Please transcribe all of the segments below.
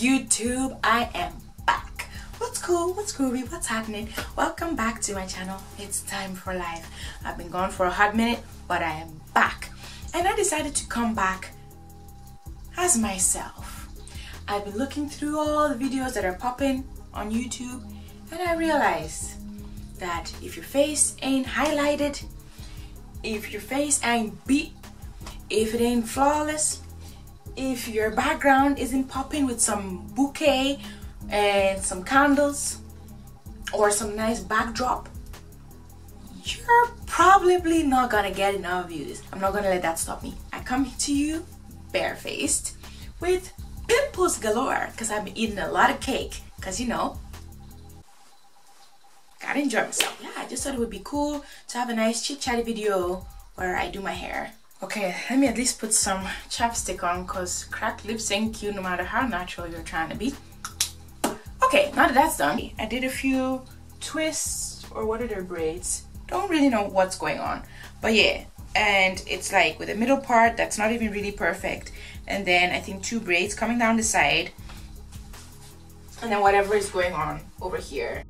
YouTube? I am back. What's cool? What's groovy? What's happening? Welcome back to my channel. It's time for life. I've been gone for a hot minute, but I am back. And I decided to come back as myself. I've been looking through all the videos that are popping on YouTube and I realized that if your face ain't highlighted, if your face ain't beat, if it ain't flawless, if your background isn't popping with some bouquet and some candles or some nice backdrop, you're probably not gonna get enough views. I'm not gonna let that stop me. I come to you barefaced with pimples galore because I've been eating a lot of cake because you know gotta enjoy myself. Yeah, I just thought it would be cool to have a nice chit chat video where I do my hair. Okay, let me at least put some chapstick on because cracked lips ain't cute no matter how natural you're trying to be. Okay, now that that's done, I did a few twists or what are their braids? Don't really know what's going on. But yeah, and it's like with the middle part that's not even really perfect. And then I think two braids coming down the side. And then whatever is going on over here.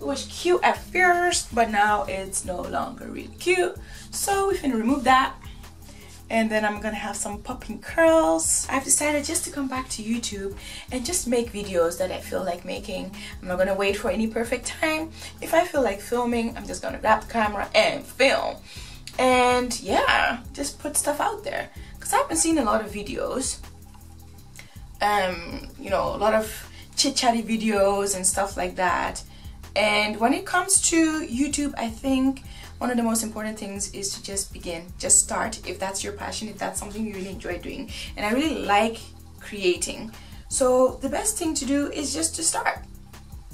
It was cute at first, but now it's no longer really cute. So we're gonna remove that. And then I'm gonna have some popping curls. I've decided just to come back to YouTube and just make videos that I feel like making. I'm not gonna wait for any perfect time. If I feel like filming, I'm just gonna grab the camera and film. And yeah, just put stuff out there. Cause I've been seeing a lot of videos. Um, you know, a lot of chit chatty videos and stuff like that and when it comes to YouTube, I think one of the most important things is to just begin, just start if that's your passion, if that's something you really enjoy doing. And I really like creating. So the best thing to do is just to start.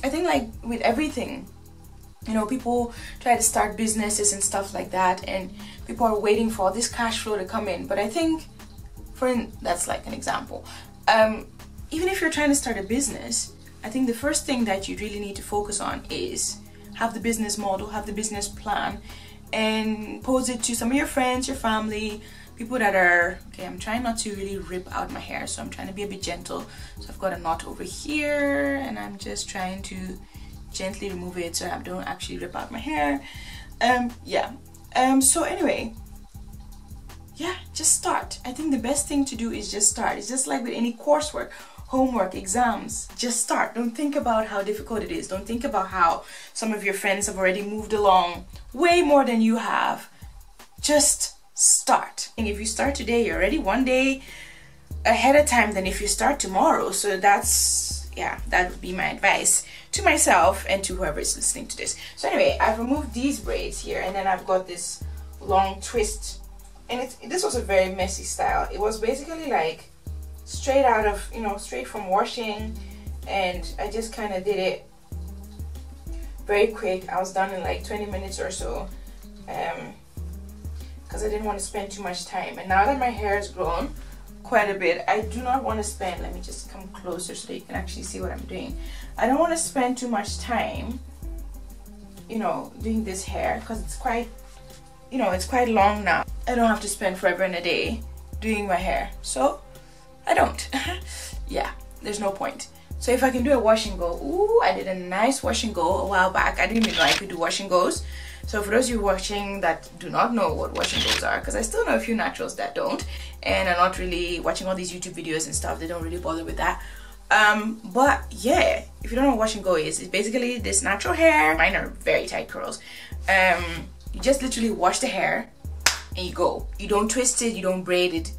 I think like with everything, you know, people try to start businesses and stuff like that and people are waiting for all this cash flow to come in. But I think for that's like an example. Um, even if you're trying to start a business, I think the first thing that you really need to focus on is have the business model, have the business plan, and pose it to some of your friends, your family, people that are okay. I'm trying not to really rip out my hair, so I'm trying to be a bit gentle. So I've got a knot over here, and I'm just trying to gently remove it so I don't actually rip out my hair. Um, yeah. Um, so anyway, yeah, just start. I think the best thing to do is just start. It's just like with any coursework homework, exams. Just start. Don't think about how difficult it is. Don't think about how some of your friends have already moved along way more than you have. Just start. And if you start today, you're already one day ahead of time than if you start tomorrow. So that's, yeah, that would be my advice to myself and to whoever is listening to this. So anyway, I've removed these braids here and then I've got this long twist. And it's, this was a very messy style. It was basically like straight out of, you know, straight from washing. And I just kind of did it very quick. I was done in like 20 minutes or so. Um, because I didn't want to spend too much time. And now that my hair has grown quite a bit, I do not want to spend, let me just come closer so that you can actually see what I'm doing. I don't want to spend too much time, you know, doing this hair because it's quite, you know, it's quite long now. I don't have to spend forever and a day doing my hair. So I don't. yeah, there's no point. So if I can do a wash and go, ooh, I did a nice wash and go a while back. I didn't even know I could do wash and goes. So for those of you watching that do not know what wash and goes are, because I still know a few naturals that don't, and are not really watching all these YouTube videos and stuff, they don't really bother with that. Um, but yeah, if you don't know what wash and go is, it's basically this natural hair. Mine are very tight curls. Um, you just literally wash the hair and you go. You don't twist it, you don't braid it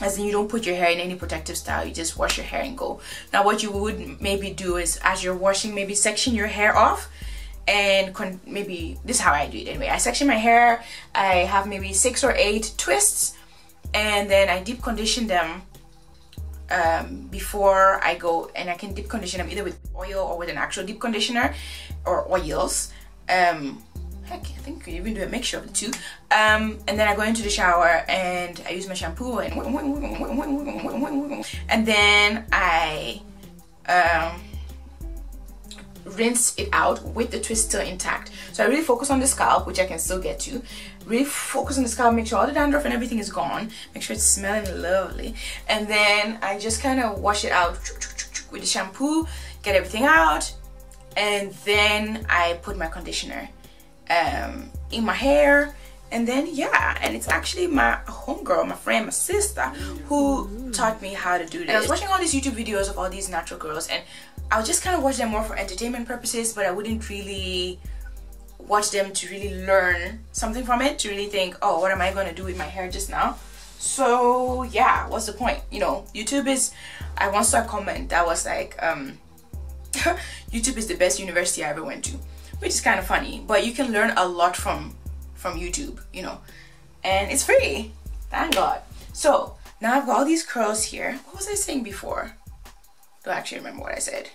as in you don't put your hair in any protective style you just wash your hair and go. Now what you would maybe do is as you're washing maybe section your hair off and maybe this is how I do it anyway. I section my hair I have maybe six or eight twists and then I deep condition them um, before I go and I can deep condition them either with oil or with an actual deep conditioner or oils um, heck, I think you even do a mixture of the two. Um, and then I go into the shower and I use my shampoo and and then I um, rinse it out with the twist still intact. So I really focus on the scalp, which I can still get to. Really focus on the scalp, make sure all the dandruff and everything is gone. Make sure it's smelling lovely. And then I just kind of wash it out with the shampoo, get everything out. And then I put my conditioner um, in my hair. And then yeah and it's actually my homegirl my friend my sister who taught me how to do this and i was watching all these youtube videos of all these natural girls and i would just kind of watch them more for entertainment purposes but i wouldn't really watch them to really learn something from it to really think oh what am i going to do with my hair just now? So yeah what's the point? You know youtube is i once saw a comment that was like um youtube is the best university i ever went to which is kind of funny but you can learn a lot from from YouTube, you know, and it's free. Thank God. So now I've got all these curls here. What was I saying before? Don't actually remember what I said.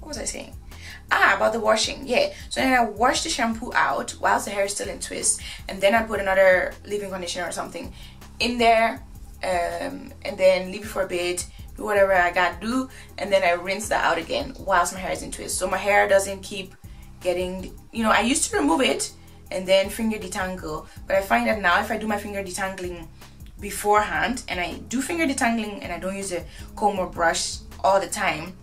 What was I saying? Ah, about the washing. Yeah. So then I wash the shampoo out whilst the hair is still in twist, and then I put another leave-in conditioner or something in there, um, and then leave it for a bit. Do whatever I gotta do, and then I rinse that out again whilst my hair is in twist. So my hair doesn't keep getting. You know, I used to remove it and then finger detangle. But I find that now if I do my finger detangling beforehand and I do finger detangling and I don't use a comb or brush all the time,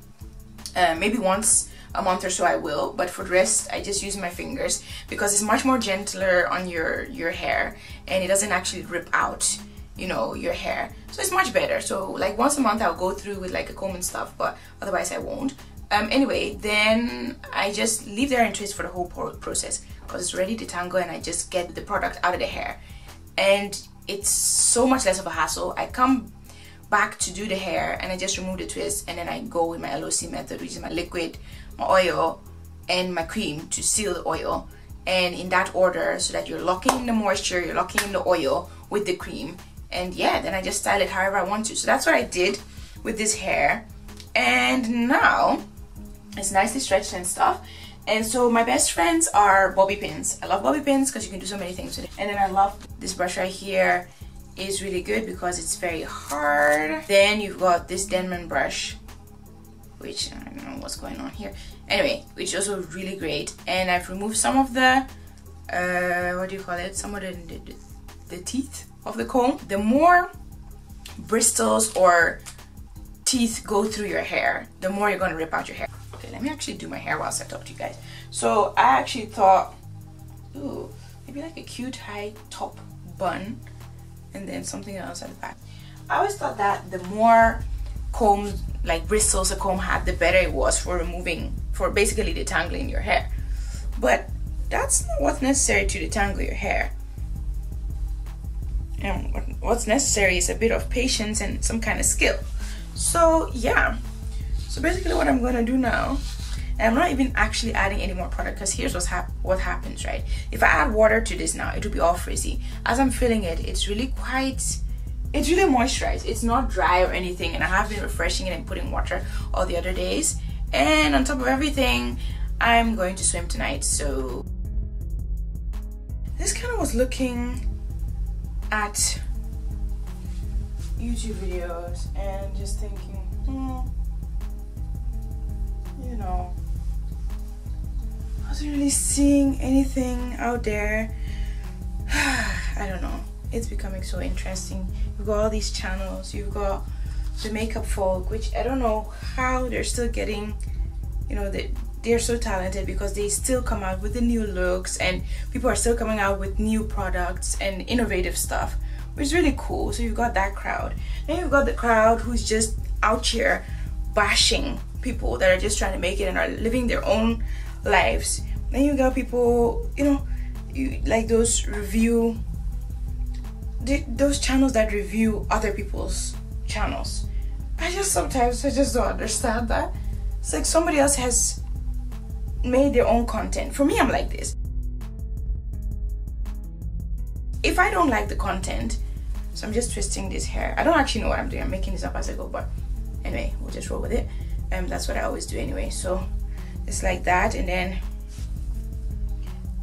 uh, maybe once a month or so I will, but for the rest I just use my fingers because it's much more gentler on your, your hair and it doesn't actually rip out you know your hair so it's much better so like once a month I'll go through with like a comb and stuff but otherwise I won't um, anyway then I just leave and twist for the whole process because it's ready to tangle and I just get the product out of the hair. And it's so much less of a hassle. I come back to do the hair and I just remove the twist and then I go with my LOC method which is my liquid my oil and my cream to seal the oil. And in that order so that you're locking in the moisture you're locking in the oil with the cream. And yeah then I just style it however I want to. So that's what I did with this hair. And now it's nicely stretched and stuff. And so my best friends are bobby pins. I love bobby pins because you can do so many things with it. And then I love this brush right here. Is really good because it's very hard. Then you've got this Denman brush which I don't know what's going on here. Anyway which is also really great. And I've removed some of the uh, what do you call it? Some of the, the, the teeth of the comb. The more bristles or teeth go through your hair the more you're going to rip out your hair okay let me actually do my hair whilst I talk to you guys. So I actually thought ooh maybe like a cute high top bun and then something else at the back. I always thought that the more comb like bristles a comb had the better it was for removing for basically detangling your hair. But that's not what's necessary to detangle your hair. And what's necessary is a bit of patience and some kind of skill. So yeah so basically what I'm gonna do now and I'm not even actually adding any more product because here's what's hap what happens right? If I add water to this now it will be all frizzy. As I'm filling it it's really quite it's really moisturized. It's not dry or anything and I have been refreshing it and putting water all the other days. And on top of everything I'm going to swim tonight so this kind of was looking at YouTube videos and just thinking hmm seeing anything out there. I don't know. It's becoming so interesting. You've got all these channels. You've got the makeup folk, which I don't know how they're still getting, you know, they, they're so talented because they still come out with the new looks and people are still coming out with new products and innovative stuff, which is really cool. So you've got that crowd. Then you've got the crowd who's just out here bashing people that are just trying to make it and are living their own lives. Then you got people, you know, you like those review, those channels that review other people's channels. I just sometimes I just don't understand that. It's like somebody else has made their own content. For me, I'm like this. If I don't like the content, so I'm just twisting this hair. I don't actually know what I'm doing. I'm making this up as I go, but anyway, we'll just roll with it um, that's what I always do anyway so it's like that and then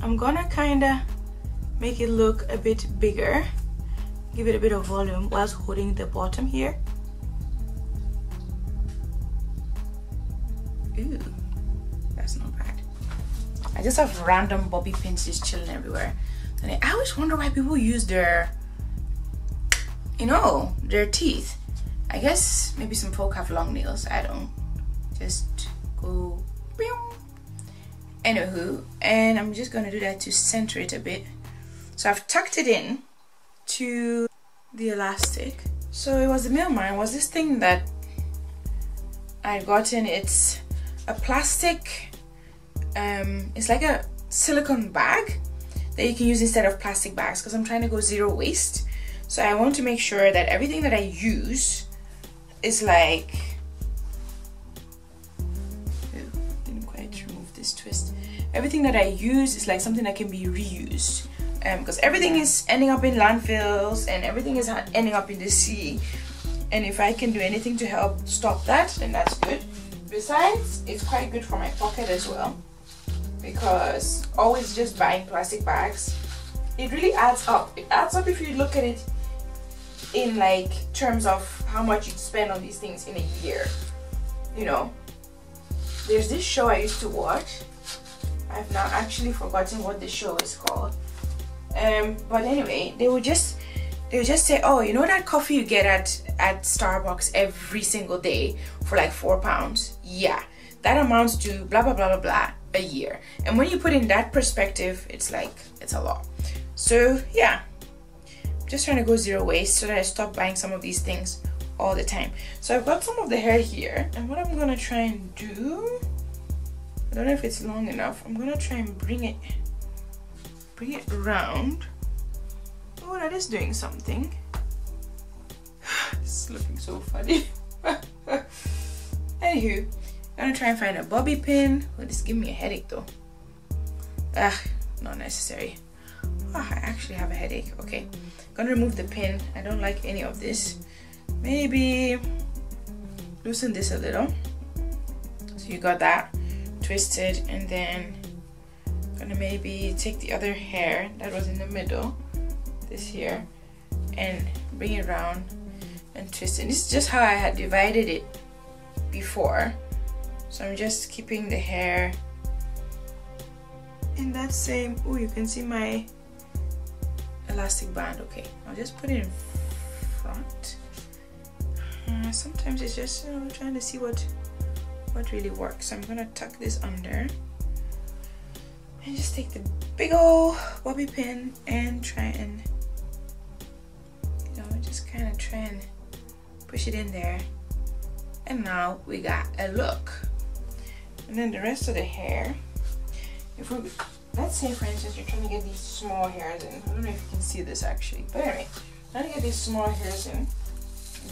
I'm gonna kind of make it look a bit bigger give it a bit of volume whilst holding the bottom here Ooh, that's not bad. I just have random bobby pins just chilling everywhere. And I always wonder why people use their, you know, their teeth. I guess maybe some folk have long nails. I don't. Just go. Anywho, and I'm just gonna do that to center it a bit. So I've tucked it in to the elastic. So it was the mailman. Was this thing that I gotten? It's a plastic. Um, it's like a silicone bag that you can use instead of plastic bags because I'm trying to go zero waste. So I want to make sure that everything that I use is like Everything that I use is like something that can be reused. Um, because everything is ending up in landfills and everything is ending up in the sea. And if I can do anything to help stop that, then that's good. Besides, it's quite good for my pocket as well because always just buying plastic bags it really adds up it adds up if you look at it in like terms of how much you spend on these things in a year you know there's this show I used to watch I've now actually forgotten what the show is called. Um but anyway they would just they would just say oh you know that coffee you get at at Starbucks every single day for like four pounds? Yeah that amounts to blah blah blah blah blah a year. And when you put in that perspective it's like it's a lot. So yeah. Just trying to go zero waste so that I stop buying some of these things all the time. So I've got some of the hair here and what I'm gonna try and do I don't know if it's long enough I'm gonna try and bring it bring it around oh that is doing something this is looking so funny anywho I'm gonna try and find a bobby pin. Will this give me a headache though? Ah, not necessary. Oh, I actually have a headache. Okay, gonna remove the pin. I don't like any of this. Maybe loosen this a little. So you got that twisted, and then gonna maybe take the other hair that was in the middle, this here, and bring it around and twist it. This is just how I had divided it before. So I'm just keeping the hair in that same oh you can see my elastic band. Okay I'll just put it in front. Uh, sometimes it's just you know trying to see what what really works. So I'm gonna tuck this under. And just take the big old bobby pin and try and you know just kind of try and push it in there. And now we got a look. And then the rest of the hair. If we let's say for instance you're trying to get these small hairs in. I don't know if you can see this actually. But anyway trying to get these small hairs in.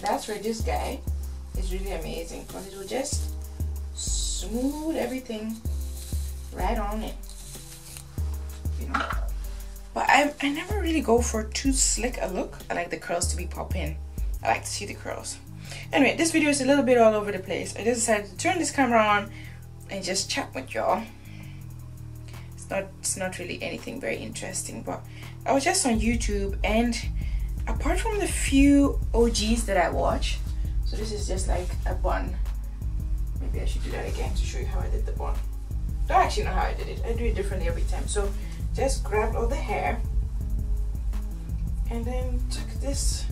That's where this guy is really amazing. Because it will just smooth everything right on it you know. But I, I never really go for too slick a look. I like the curls to be popping. I like to see the curls. Anyway this video is a little bit all over the place. I just decided to turn this camera on and just chat with y'all. It's not it's not really anything very interesting but I was just on YouTube and apart from the few OGs that I watch so this is just like a bun maybe I should do that again to show you how I did the bun don't actually know how I did it. I do it differently every time. So just grab all the hair and then tuck this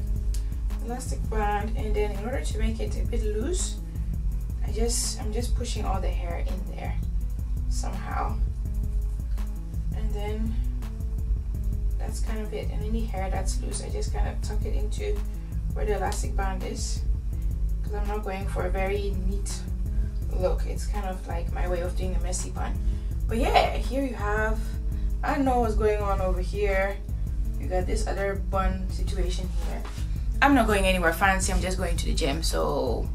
elastic band and then in order to make it a bit loose I just I'm just pushing all the hair in there somehow. And then that's kind of it. And any hair that's loose I just kind of tuck it into where the elastic band is. Because I'm not going for a very neat look it's kind of like my way of doing a messy bun but yeah here you have I know what's going on over here you got this other bun situation here I'm not going anywhere fancy I'm just going to the gym so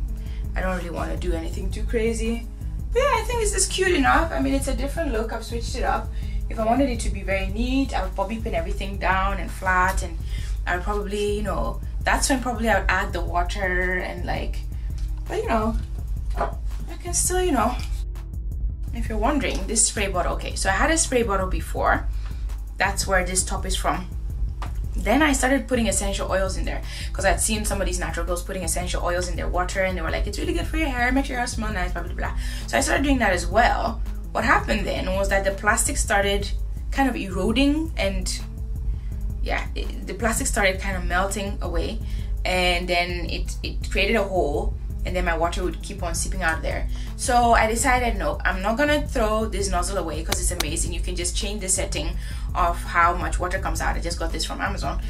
I don't really want to do anything too crazy. But yeah, I think this is cute enough. I mean, it's a different look. I've switched it up. If I wanted it to be very neat, I would bobby pin everything down and flat and I would probably, you know, that's when probably I would add the water and like, but you know, can still, you know, if you're wondering, this spray bottle, okay, so I had a spray bottle before. That's where this top is from then I started putting essential oils in there because I'd seen some of these natural girls putting essential oils in their water and they were like, it's really good for your hair, makes your hair smell nice, blah, blah, blah. So I started doing that as well. what happened then was that the plastic started kind of eroding and yeah it, the plastic started kind of melting away and then it, it created a hole and then my water would keep on seeping out there. So i decided no i'm not gonna throw this nozzle away because it's amazing. You can just change the setting of how much water comes out. I just got this from amazon.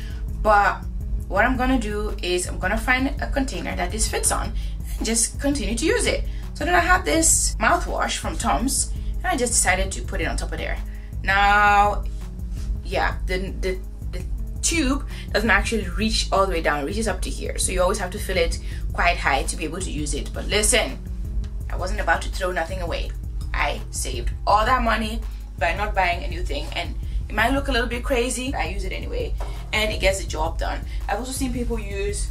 But what i'm gonna do is i'm gonna find a container that this fits on and just continue to use it. So then i have this mouthwash from tom's and i just decided to put it on top of there. Now yeah the, the tube doesn't actually reach all the way down, it reaches up to here. So you always have to fill it quite high to be able to use it. But listen, I wasn't about to throw nothing away. I saved all that money by not buying a new thing and it might look a little bit crazy, I use it anyway and it gets the job done. I've also seen people use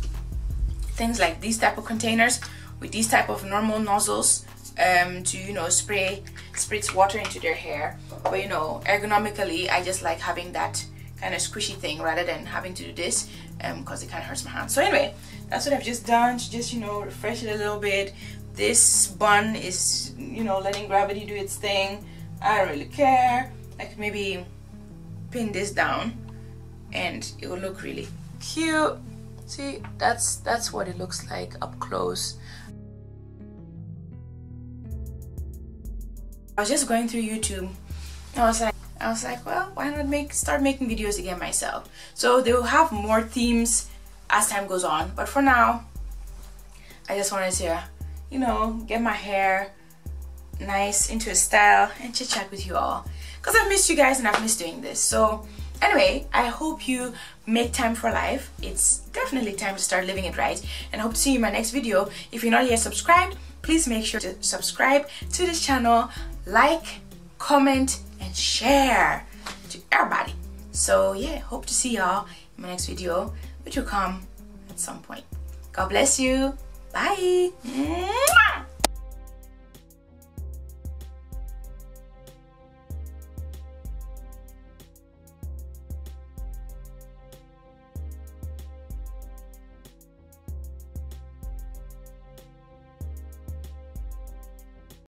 things like these type of containers with these type of normal nozzles um, to you know spray spritz water into their hair but you know ergonomically I just like having that kind of squishy thing rather than having to do this because um, it kind of hurts my hands. So anyway, that's what I've just done to just, you know, refresh it a little bit. This bun is, you know, letting gravity do its thing. I don't really care. I could maybe pin this down and it will look really cute. See, that's that's what it looks like up close. I was just going through YouTube. And I was like, I was like, well, why not make start making videos again myself? So they will have more themes as time goes on. But for now, I just wanted to, you know, get my hair nice into a style and chit chat with you all. Because I've missed you guys and I've missed doing this. So anyway, I hope you make time for life. It's definitely time to start living it right. And I hope to see you in my next video. If you're not yet subscribed, please make sure to subscribe to this channel, like, comment, and share to everybody. So yeah, hope to see y'all in my next video, which will come at some point. God bless you. Bye.